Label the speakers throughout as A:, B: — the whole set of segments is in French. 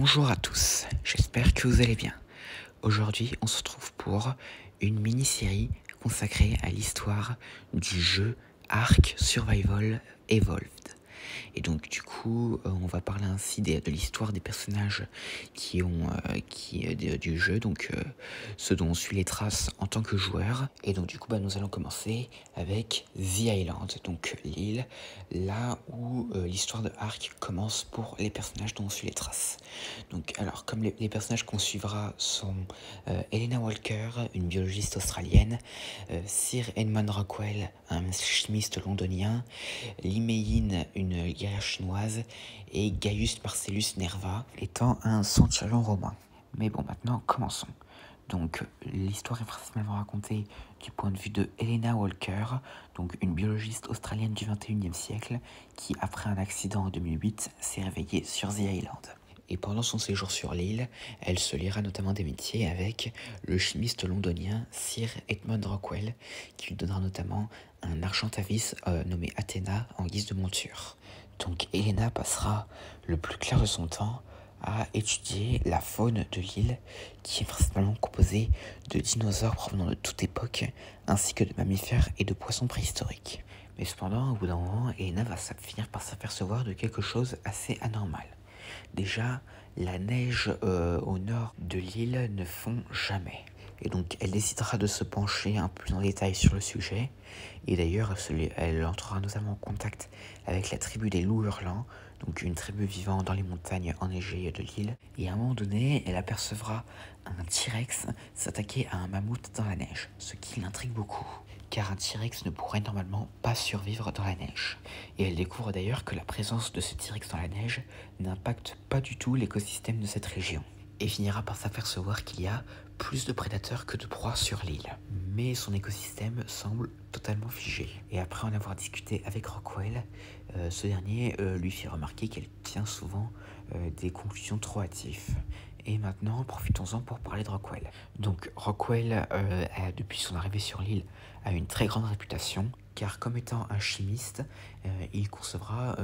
A: Bonjour à tous, j'espère que vous allez bien. Aujourd'hui, on se retrouve pour une mini-série consacrée à l'histoire du jeu Ark Survival Evolved. Et donc du coup, euh, on va parler ainsi de, l'histoire des personnages qui ont euh, qui euh, du jeu, donc ceux dont on suit les traces en tant que joueur. Et donc du coup, bah, nous allons commencer avec The Island, donc l'île, là où l'histoire de Ark commence pour les personnages dont on suit les traces. Donc alors, comme les, personnages qu'on suivra sont Elena Walker, une biologiste australienne, Sir Edmund Rockwell, un chimiste londonien, Lee une guerrière chinoise, et Gaius Marcellus Nerva étant un centurion romain. Mais bon, maintenant, commençons. Donc, l'histoire est principalement racontée du point de vue de Helena Walker, donc une biologiste australienne du 21e siècle, qui, après un accident en 2008, s'est réveillée sur The Island. Et pendant son séjour sur l'île, elle se liera notamment des métiers avec le chimiste londonien Sir Edmund Rockwell, qui lui donnera notamment un argentavis euh, nommé Athéna en guise de monture. Donc Elena passera le plus clair de son temps à étudier la faune de l'île, qui est principalement composée de dinosaures provenant de toute époque, ainsi que de mammifères et de poissons préhistoriques. Mais cependant, au bout d'un moment, Elena va finir par s'apercevoir de quelque chose assez anormal. Déjà, la neige euh, au nord de l'île ne fond jamais. Et donc, elle décidera de se pencher un peu en détail sur le sujet. Et d'ailleurs, elle entrera notamment en contact avec la tribu des loups hurlants, donc une tribu vivant dans les montagnes enneigées de l'île. Et à un moment donné, elle apercevra un T-Rex s'attaquer à un mammouth dans la neige, ce qui l'intrigue beaucoup car un T-Rex ne pourrait normalement pas survivre dans la neige. Et elle découvre d'ailleurs que la présence de ce T-Rex dans la neige n'impacte pas du tout l'écosystème de cette région. Et finira par s'apercevoir qu'il y a plus de prédateurs que de proies sur l'île. Mais son écosystème semble totalement figé. Et après en avoir discuté avec Rockwell, euh, ce dernier euh, lui fit remarquer qu'elle tient souvent euh, des conclusions trop hâtives. Et maintenant, profitons-en pour parler de Rockwell. Donc Rockwell, depuis son arrivée sur l'île, a une très grande réputation, car comme étant un chimiste, il concevra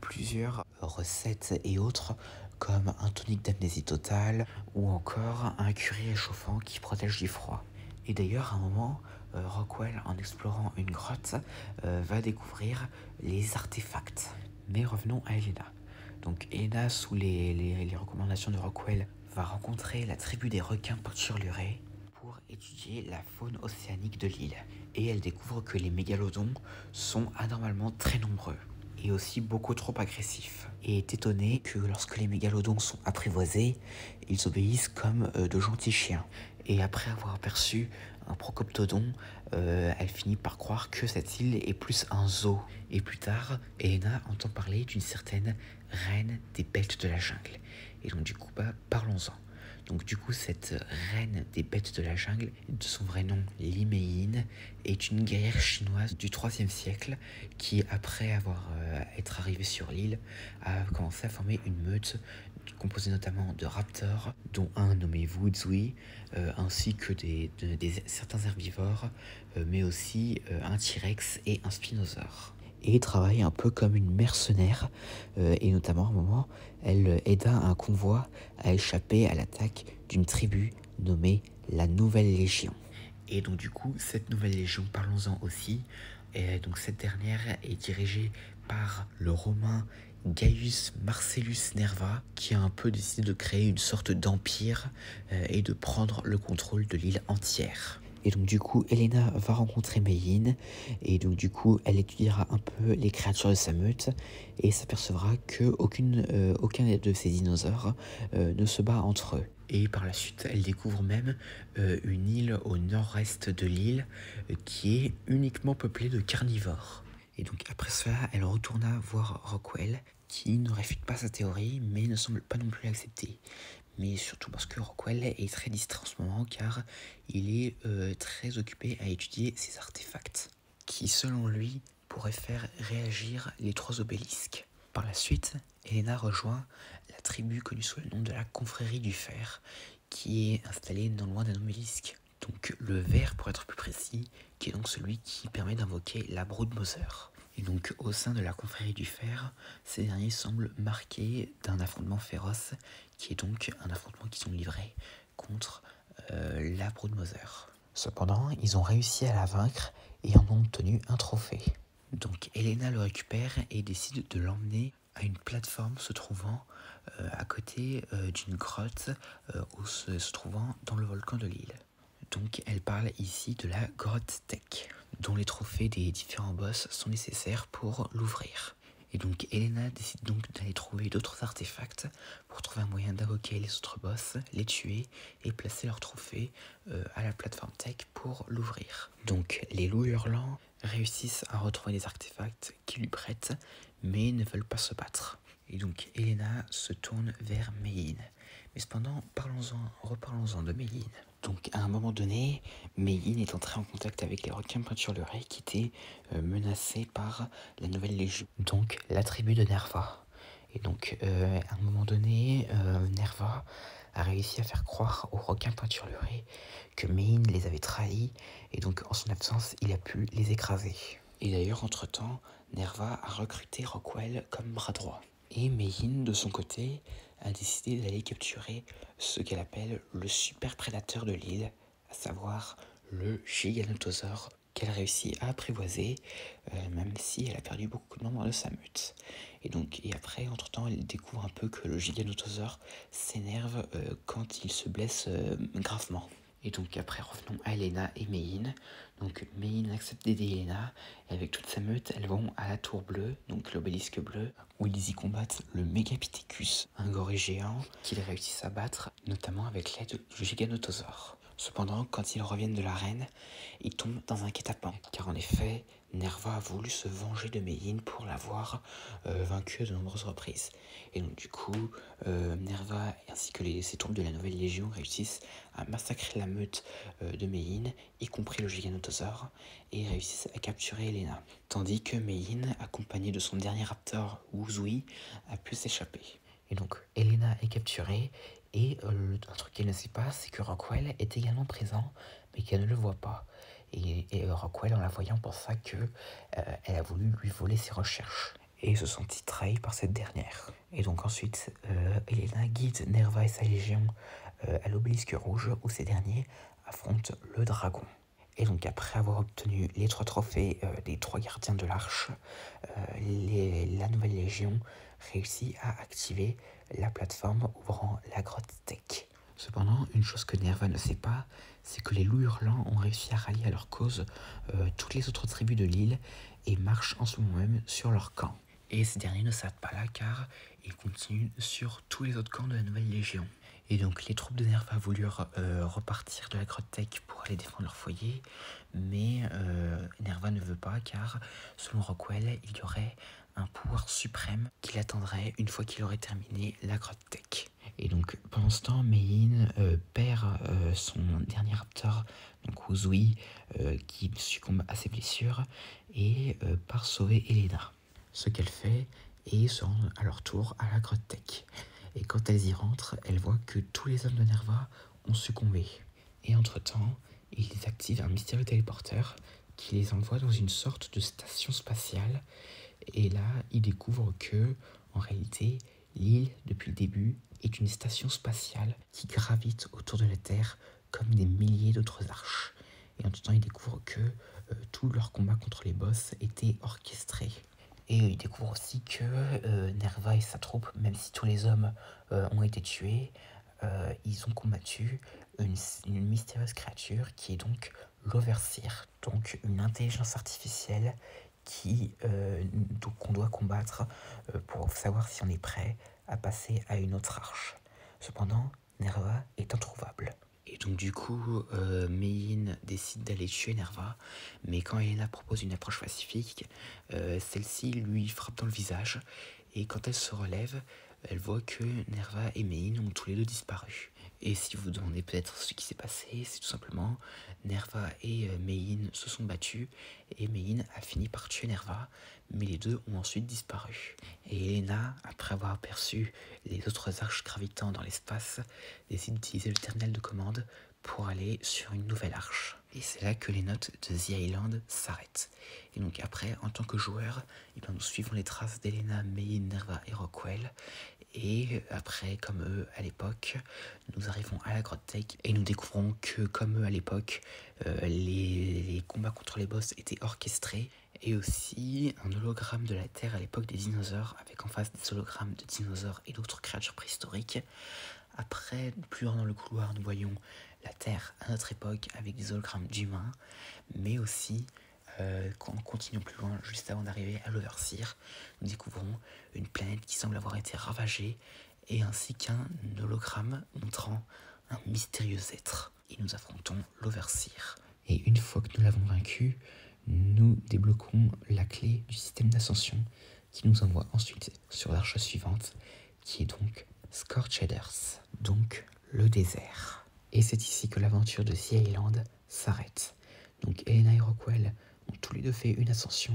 A: plusieurs recettes et autres comme un tonique d'amnésie totale ou encore un curry échauffant qui protège du froid. Et d'ailleurs, à un moment, euh, Rockwell, en explorant une grotte, euh, va découvrir les artefacts. Mais revenons à Elena. Donc Elena, sous les, recommandations de Rockwell, va rencontrer la tribu des requins poturlurés pour étudier la faune océanique de l'île. Et elle découvre que les mégalodons sont anormalement très nombreux et aussi beaucoup trop agressifs. Et est étonné que lorsque les mégalodons sont apprivoisés, ils obéissent comme euh, de gentils chiens. Et après avoir aperçu un procoptodon, euh, elle finit par croire que cette île est plus un zoo. Et plus tard, Elena entend parler d'une certaine reine des bêtes de la jungle. Et donc du coup, bah, parlons-en. Donc du coup, cette reine des bêtes de la jungle, de son vrai nom Liméine, est une guerrière chinoise du 3 siècle qui, après avoir euh, arrivée sur l'île, a commencé à former une meute composée notamment de raptors, dont un nommé Wu Zui, euh, ainsi que des, certains herbivores, euh, mais aussi un T-Rex et un spinosaure et travaille un peu comme une mercenaire. Euh, et notamment, à un moment, elle aida un convoi à échapper à l'attaque d'une tribu nommée la Nouvelle Légion. Et donc du coup, cette Nouvelle Légion, parlons-en aussi. Et donc cette dernière est dirigée par le Romain Gaius Marcellus Nerva, qui a un peu décidé de créer une sorte d'empire euh, et de prendre le contrôle de l'île entière. Et donc du coup, Elena va rencontrer Meyin et donc du coup, elle étudiera un peu les créatures de sa meute et s'apercevra que euh, aucun de ces dinosaures euh, ne se bat entre eux. Et par la suite, elle découvre même euh, une île au nord-est de l'île qui est uniquement peuplée de carnivores. Et donc après cela, elle retourna voir Rockwell qui ne réfute pas sa théorie mais ne semble pas non plus l'accepter mais surtout parce que Rockwell est très distrait en ce moment car il est euh, très occupé à étudier ces artefacts qui selon lui pourraient faire réagir les trois obélisques. Par la suite, Elena rejoint la tribu connue sous le nom de la confrérie du fer qui est installée non loin d'un obélisque. Donc le ver pour être plus précis, qui est donc celui qui permet d'invoquer la brood Moser. Et donc au sein de la confrérie du fer, ces derniers semblent marqués d'un affrontement féroce, qui est donc un affrontement qu'ils ont livré contre euh, la Broodmother. Cependant, ils ont réussi à la vaincre et en ont obtenu un trophée. Donc Elena le récupère et décide de l'emmener à une plateforme se trouvant euh, à côté euh, d'une grotte se, se, trouvant dans le volcan de l'île. Donc elle parle ici de la grotte Tech, dont les trophées des différents boss sont nécessaires pour l'ouvrir. Et donc Elena décide donc d'aller trouver d'autres artefacts pour trouver un moyen d'invoquer les autres boss, les tuer et placer leurs trophées euh, à la plateforme tech pour l'ouvrir. Donc les loups hurlants réussissent à retrouver les artefacts qui lui prêtent mais ne veulent pas se battre. Et donc Elena se tourne vers Mein. Mais cependant, parlons-en, reparlons-en de Mein. Donc à un moment donné, Mein est entré en contact avec les requins peinturlurés qui étaient euh, menacés par la nouvelle légion, donc la tribu de Nerva. Et donc euh, à un moment donné, euh, Nerva a réussi à faire croire aux requins peinturlurés que Mein les avait trahis et donc en son absence, il a pu les écraser. Et d'ailleurs, entre-temps, Nerva a recruté Rockwell comme bras droit. Et Mein, de son côté, a décidé d'aller capturer ce qu'elle appelle le super prédateur de l'île, à savoir le Giganotosaure qu'elle réussit à apprivoiser, euh, même si elle a perdu beaucoup de membres de sa meute. Et donc, et après, entre-temps, elle découvre un peu que le Giganotosaure s'énerve euh, quand il se blesse euh, gravement. Et donc après, revenons à Elena et Mein. Donc Mein accepte d'aider Elena, et avec toute sa meute, elles vont à la tour bleue, donc l'obélisque bleu, où ils y combattent le Megapithecus, un gorille géant qu'ils réussissent à battre, notamment avec l'aide du Giganotosaure. Cependant, quand ils reviennent de l'arène, ils tombent dans un guet-apens, car en effet, Nerva a voulu se venger de Mein pour l'avoir euh, vaincu à de nombreuses reprises. Et donc du coup, euh, Nerva ainsi que les, ses troupes de la Nouvelle Légion réussissent à massacrer la meute euh, de Mein, y compris le Giganotosaure, et réussissent à capturer Elena. Tandis que Mein, accompagné de son dernier raptor, Wuzui, a pu s'échapper. Et donc Elena est capturée, et un truc qu'elle ne sait pas, c'est que Rockwell est également présent, mais qu'elle ne le voit pas. Et, Rockwell, en la voyant, pensa que euh, elle a voulu lui voler ses recherches et se sentit trahi par cette dernière. Et donc ensuite, euh, Elena guide Nerva et sa légion euh, à l'obélisque rouge où ces derniers affrontent le dragon. Et donc après avoir obtenu les trois trophées des trois gardiens de l'arche, la nouvelle légion réussit à activer la plateforme ouvrant la grotte Tech. Cependant, une chose que Nerva ne sait pas, c'est que les loups hurlants ont réussi à rallier à leur cause euh, toutes les autres tribus de l'île et marchent en ce moment même sur leur camp. Et ces derniers ne s'arrêtent pas là car ils continuent sur tous les autres camps de la nouvelle légion. Et donc les troupes de Nerva voulurent euh, repartir de la grotte Tech pour aller défendre leur foyer, mais euh, Nerva ne veut pas car selon Rockwell, il y aurait un pouvoir suprême qui l'attendrait une fois qu'il aurait terminé la grotte Tech. Et donc pendant ce temps, Mein euh, perd son dernier raptor, donc Uzui, qui succombe à ses blessures, et part sauver Elena. Ce qu'elle fait est se rendre à leur tour à la grotte Tech. Et quand elles y rentrent, elles voient que tous les hommes de Nerva ont succombé. Et entre-temps, ils activent un mystérieux téléporteur qui les envoie dans une sorte de station spatiale. Et là, ils découvrent que, en réalité, l'île, depuis le début, est une station spatiale qui gravite autour de la Terre comme des milliers d'autres arches. Et en tout temps, ils découvrent que euh, tout leur combat contre les boss était orchestré. Et ils découvrent aussi que euh, Nerva et sa troupe, même si tous les hommes euh, ont été tués, ils ont combattu une, mystérieuse créature qui est donc l'Overseer, donc une intelligence artificielle qui qu'on doit combattre pour savoir si on est prêt à passer à une autre arche. Cependant, Nerva est introuvable. Et donc du coup, euh, décide d'aller tuer Nerva, mais quand Elena propose une approche pacifique, euh, celle-ci lui frappe dans le visage, et quand elle se relève, elle voit que Nerva et Mein ont tous les deux disparu. Et si vous demandez peut-être ce qui s'est passé, c'est tout simplement Nerva et euh, Mein se sont battus et Mein a fini par tuer Nerva, mais les deux ont ensuite disparu. Et Elena, après avoir aperçu les autres arches gravitant dans l'espace, décide d'utiliser le terminal de commande pour aller sur une nouvelle arche. Et c'est là que les notes de The Island s'arrêtent. Et donc après, en tant que joueur, eh bien, nous suivons les traces d'Elena, May, Nerva et Rockwell. Et après, comme eux à l'époque, nous arrivons à la grotte Tech et nous découvrons que, comme eux à l'époque, euh, les, les combats contre les boss étaient orchestrés et aussi un hologramme de la Terre à l'époque des dinosaures, avec en face des hologrammes de dinosaures et d'autres créatures préhistoriques. Après, plus loin dans le couloir, nous voyons la Terre à notre époque avec des hologrammes d'humains, mais aussi, euh, en continuant plus loin, juste avant d'arriver à l'Overseer, nous découvrons une planète qui semble avoir été ravagée, et ainsi qu'un hologramme montrant un mystérieux être. Et nous affrontons l'Overseer. Et une fois que nous l'avons vaincu, nous débloquons la clé du système d'ascension qui nous envoie ensuite sur l'arche suivante, qui est donc Scorcheders, donc le désert. Et c'est ici que l'aventure de Sea Island s'arrête. Donc Elena et Rockwell ont tous les deux fait une ascension,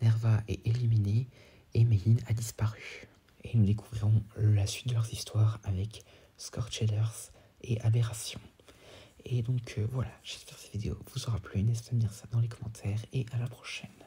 A: Nerva est éliminée et Mehin a disparu. Et nous découvrirons la suite de leurs histoires avec Scorcheders et Aberration. Et donc euh, voilà, j'espère que cette vidéo vous aura plu. N'hésitez pas à me dire ça dans les commentaires et à la prochaine.